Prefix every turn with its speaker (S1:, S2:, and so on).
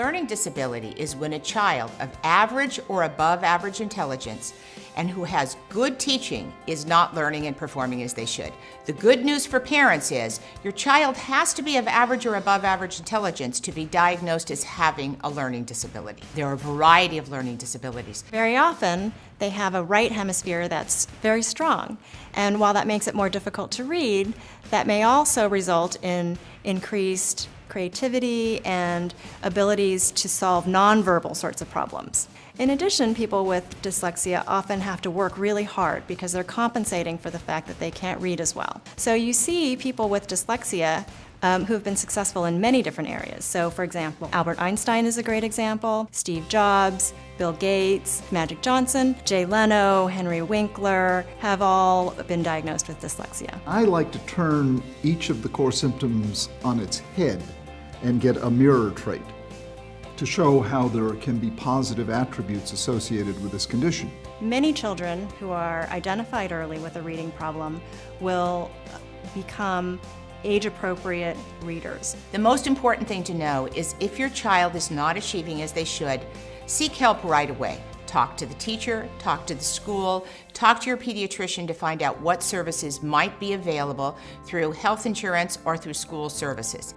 S1: learning disability is when a child of average or above average intelligence and who has good teaching is not learning and performing as they should. The good news for parents is your child has to be of average or above average intelligence to be diagnosed as having a learning disability. There are a variety of learning disabilities.
S2: Very often, they have a right hemisphere that's very strong. And while that makes it more difficult to read, that may also result in increased creativity and abilities to solve nonverbal sorts of problems. In addition, people with dyslexia often have to work really hard because they're compensating for the fact that they can't read as well. So you see people with dyslexia um, who have been successful in many different areas. So, for example, Albert Einstein is a great example, Steve Jobs, Bill Gates, Magic Johnson, Jay Leno, Henry Winkler have all been diagnosed with dyslexia.
S3: I like to turn each of the core symptoms on its head and get a mirror trait to show how there can be positive attributes associated with this condition.
S2: Many children who are identified early with a reading problem will become age appropriate readers.
S1: The most important thing to know is if your child is not achieving as they should, seek help right away. Talk to the teacher, talk to the school, talk to your pediatrician to find out what services might be available through health insurance or through school services.